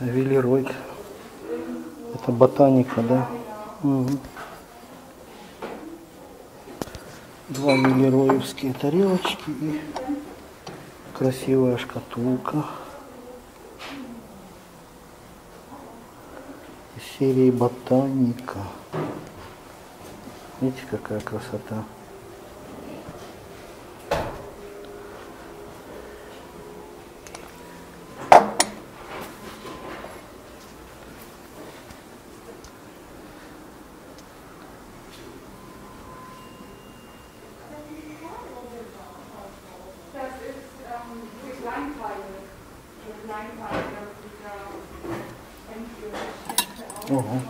Велеройд. Это ботаника, да? Угу. Два велероевские тарелочки и красивая шкатулка. Из серии ботаника. Видите, какая красота. Oh.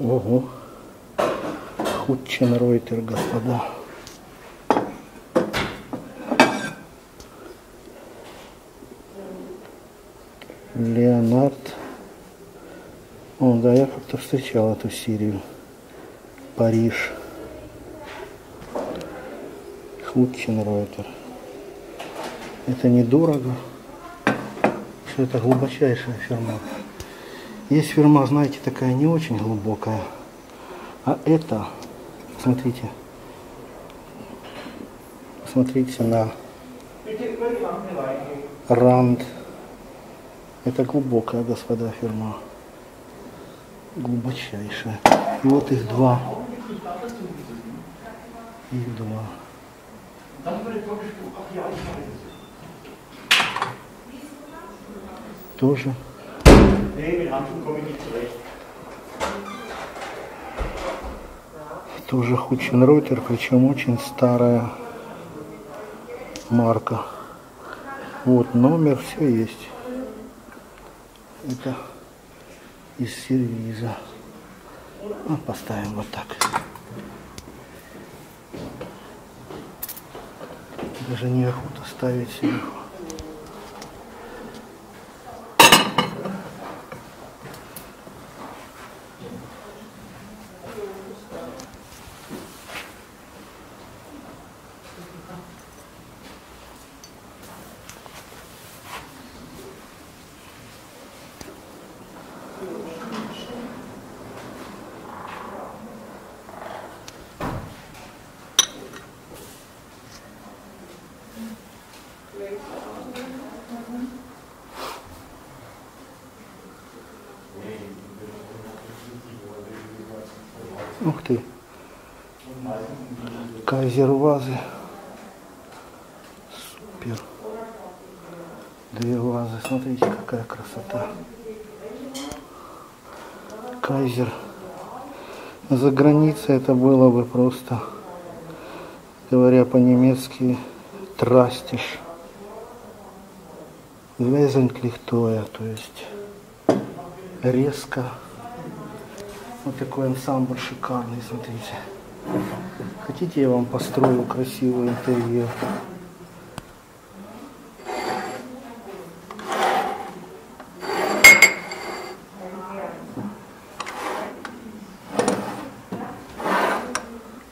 Oh, oh. Ройтер, господа. Леонард. О, да, я как-то встречал эту серию. Париж. Худчен Ройтер. Это недорого. Что это глубочайшая фирма. Есть фирма, знаете, такая не очень глубокая. А это, смотрите, смотрите на ранд. Это глубокая, господа, фирма. Глубочайшая. Вот их два. Их два. Тоже. Тоже Хучин Ройтер, причем очень старая марка. Вот номер, все есть. Это из сервиза. Ну, поставим вот так. Даже неохота ставить сверху. Ух ты. Кайзер вазы. Супер. Две вазы. Смотрите, какая красота. Кайзер. За границей это было бы просто, говоря по-немецки, трастиш. Везенклихтоя, то есть резко. Вот такой ансамбль шикарный, смотрите. Хотите, я вам построю красивый интерьер?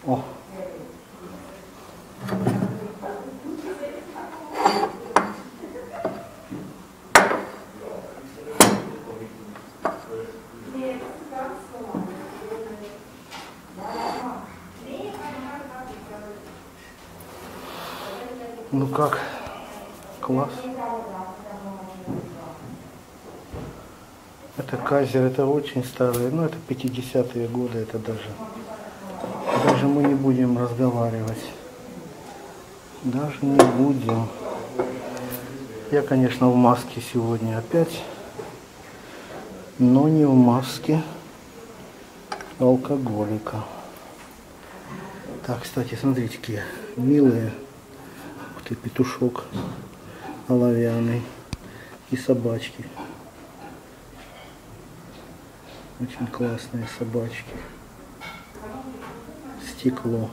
О. Ну как? Класс. Это Казер, это очень старые, ну это 50-е годы, это даже, даже мы не будем разговаривать. Даже не будем. Я, конечно, в маске сегодня опять, но не в маске алкоголика. Так, кстати, смотрите, какие милые. Ух ты, петушок оловянный и собачки. Очень классные собачки. стекло.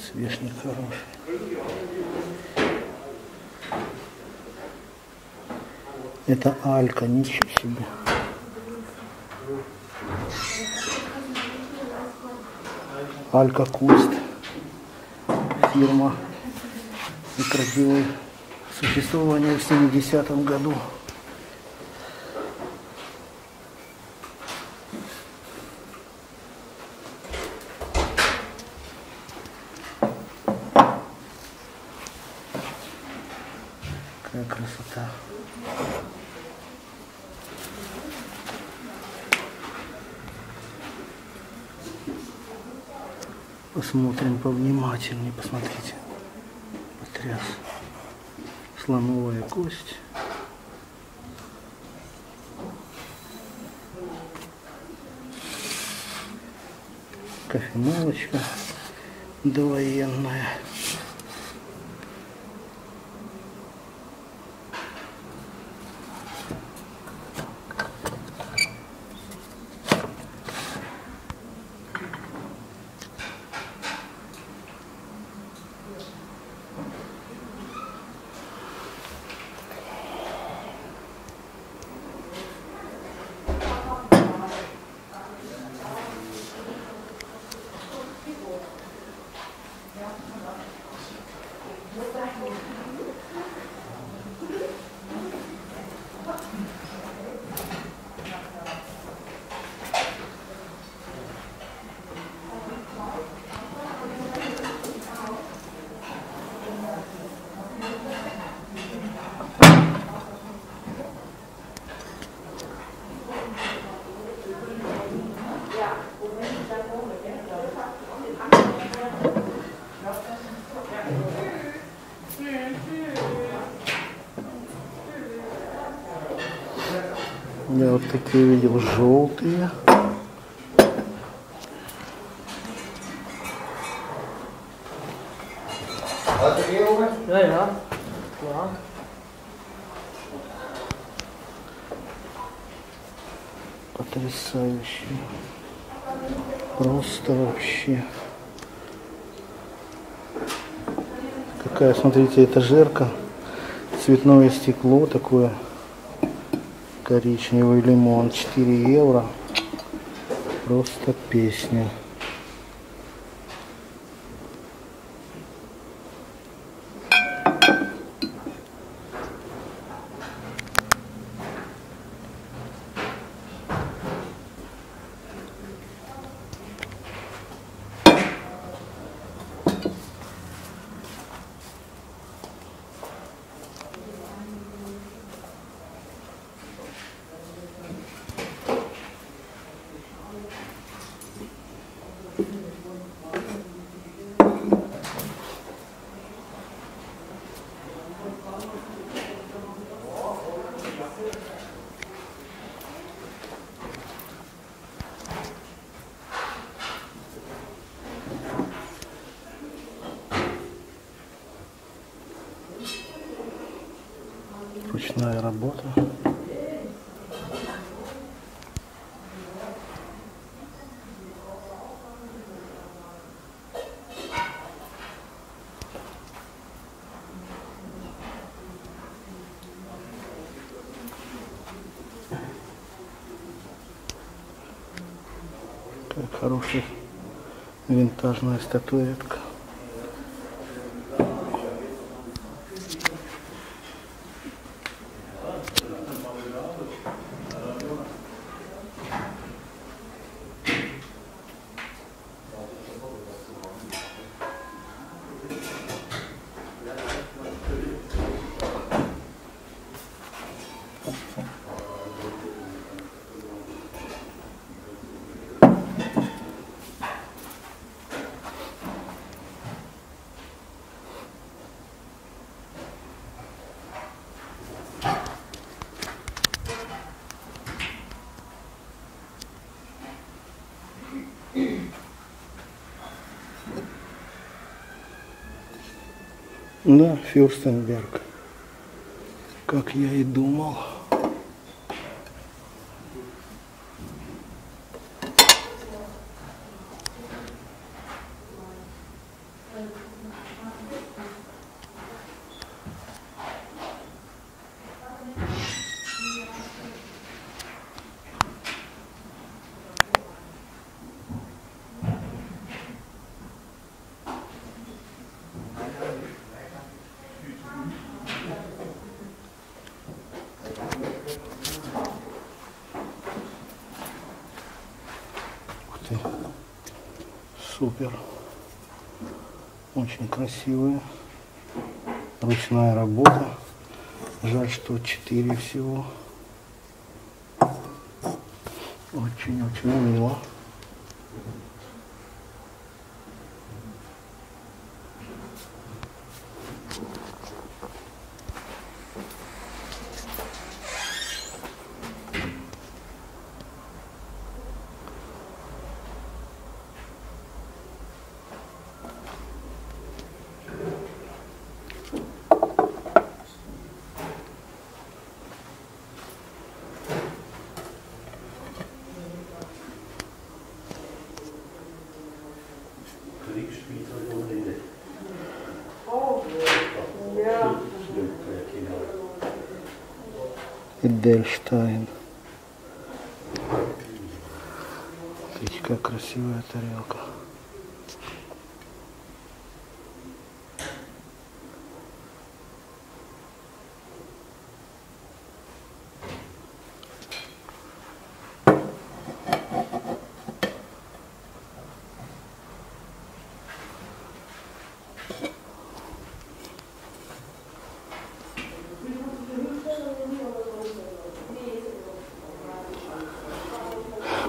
Свешник хороший. Это Алька, ничего себе. Алька Куст. Фирма прекратила существование в 70-м году. Какая красота. Посмотрим повнимательнее, посмотрите. Потряс. Слоновая кость. Кофемолочка довоенная. Я вот такие видел желтые. Ja, ja. Klar. Потрясающе. Просто вообще. Какая, смотрите, этажерка. Цветное стекло такое. Коричневый лимон. 4 евро. Просто песня. Ручная работа. Как хорошая винтажная статуэтка. Да, Фюрстенберг. Как я и думал. Супер. Очень красивая. Ручная работа. Жаль, что 4 всего. Очень-очень мило. Эдельштайн. Смотрите, как красивая тарелка.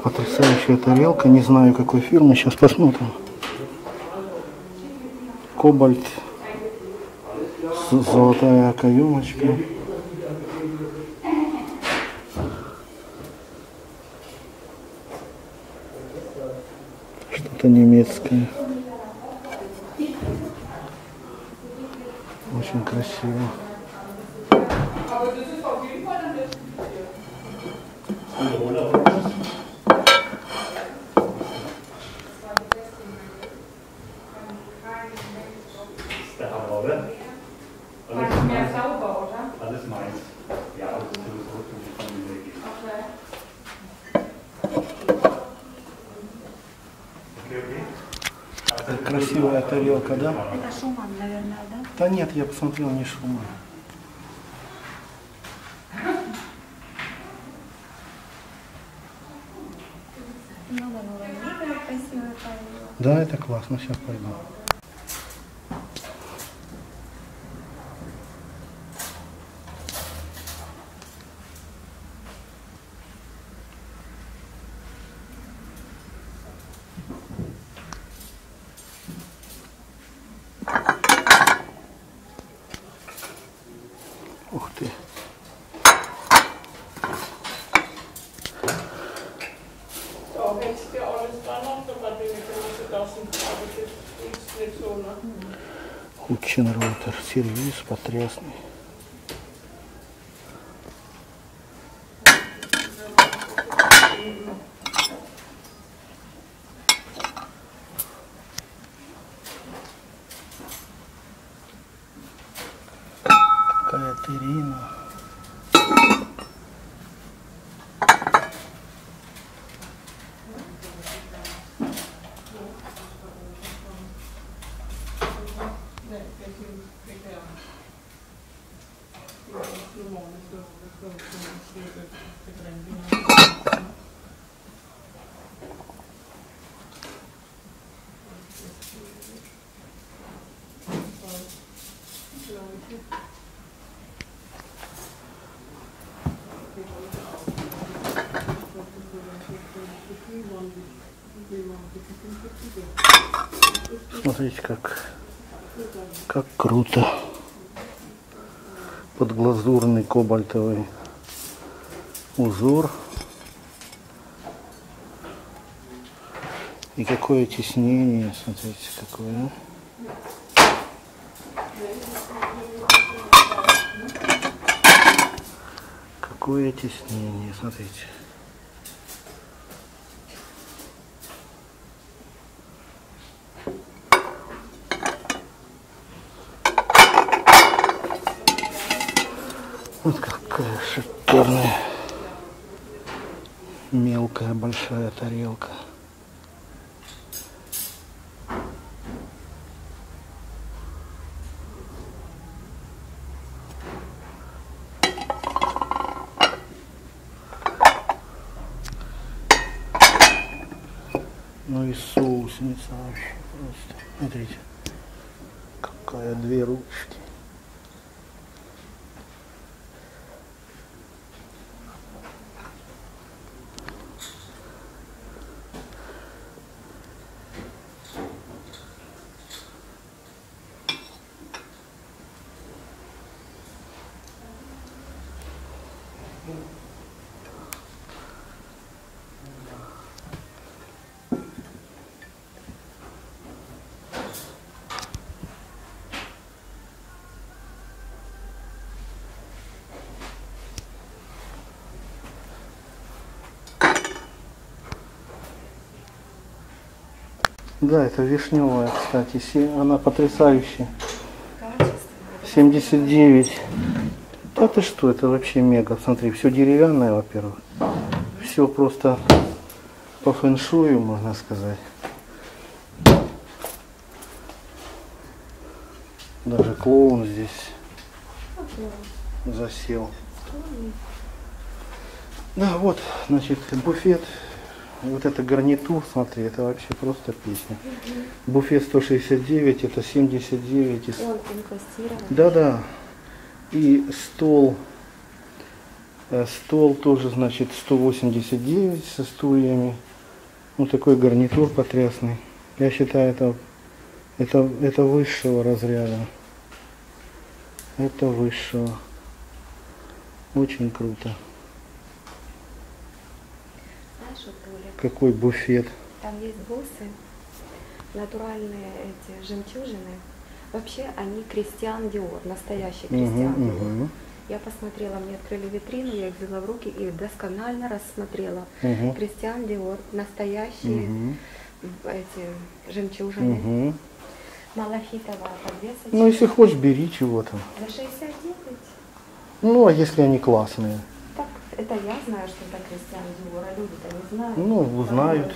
Потрясающая тарелка, не знаю какой фирмы, сейчас посмотрим. Кобальт, золотая каемочка. Что-то немецкое. Очень красиво. Красивая тарелка, да? Это Шуман, наверное, да? Да нет, я посмотрел, не шума. Много новых игр красивые появилось. Да, это классно, сейчас пойду. Худченроутер, сервис потрясный. Какая терина. Смотрите, как, как круто. Под глазурный кобальтовый узор. И какое теснение, смотрите, какое. Какое теснение, смотрите. Вот какая шикарная мелкая большая тарелка. Ну и соусница вообще просто. Смотрите, какая две ручки. Да, это вишневая, кстати. Она потрясающая. Качество. 79. Да ты что, это вообще мега. Смотри, все деревянное, во-первых. Все просто по фэншую, можно сказать. Даже клоун здесь засел. Да, вот, значит, буфет. Вот это гарнитур, смотри, это вообще просто песня. Буфет 169, это 79 из Он да-да. И стол, э, стол тоже, значит, 189 со стульями. Ну, такой гарнитур потрясный. Я считаю, это, это, это высшего разряда. Это высшего. Очень круто. Какой буфет. там есть бусы, натуральные эти жемчужины. Вообще они Кристиан Диор, настоящий Мгм, Диор. мгм, Я посмотрела, мне открыли витрину, я их взяла в руки и досконально рассмотрела. мгм, Кристиан Диор, настоящие мгм, эти жемчужины. мгм. Малахитовая подвесочка. Ну, если хочешь, бери чего там. За 69. Ну, а если они классные? Это я знаю, что это Кристиан Диор, а люди-то не знают. Ну, узнают.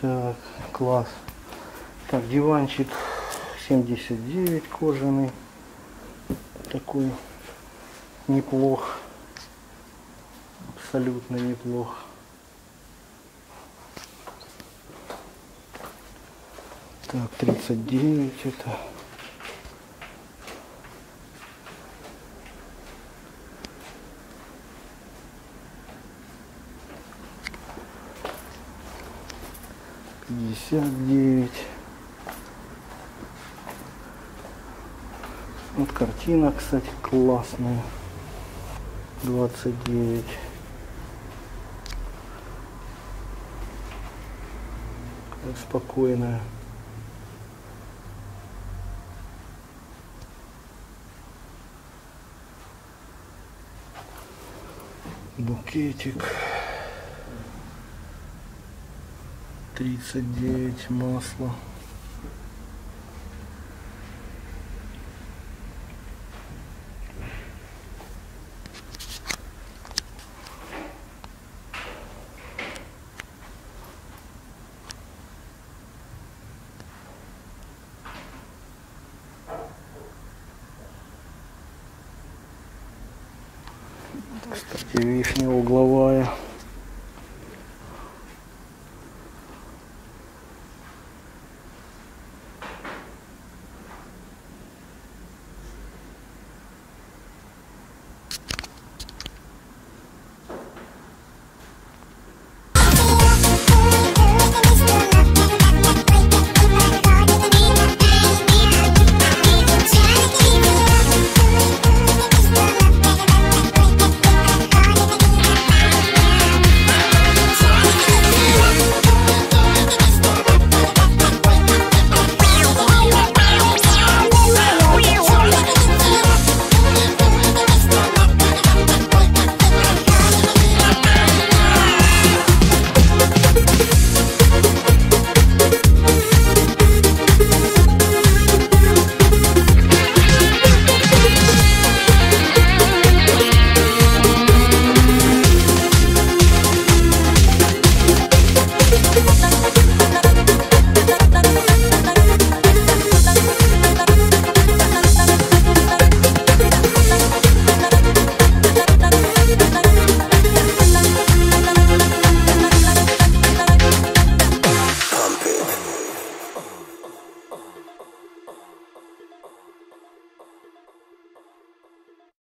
Так, класс. Так, диванчик 79 кожаный. Такой неплох. Абсолютно неплох. Так, 39 это. Пятьдесят девять. Вот картина, кстати, классная. 29. Какая Спокойная. Букетик. 39 масло.